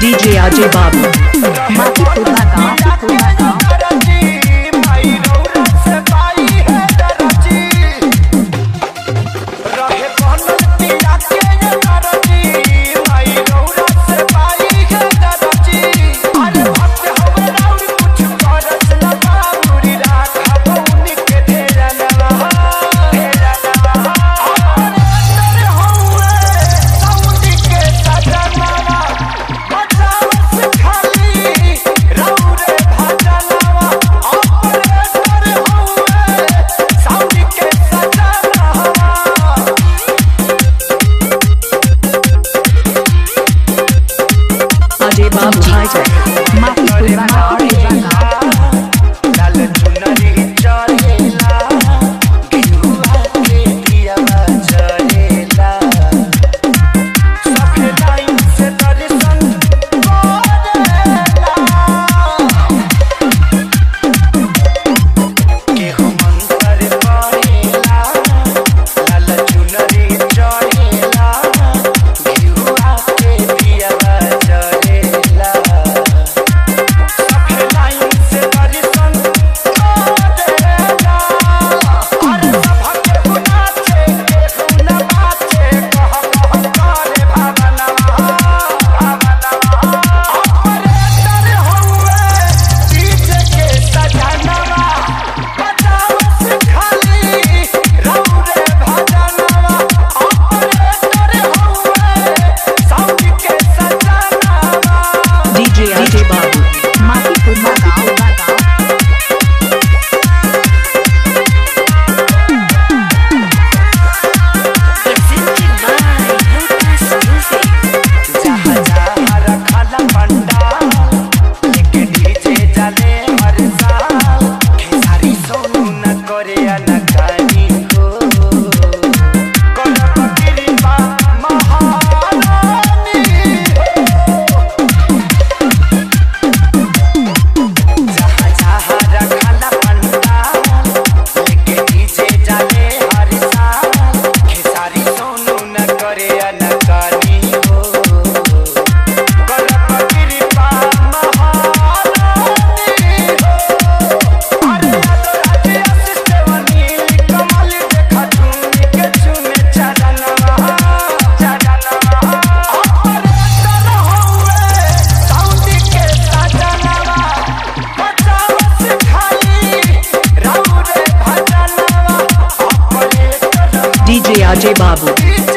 DJ Ajay Babu. Mati Tuhan. Bye. DJ Ajay Babu.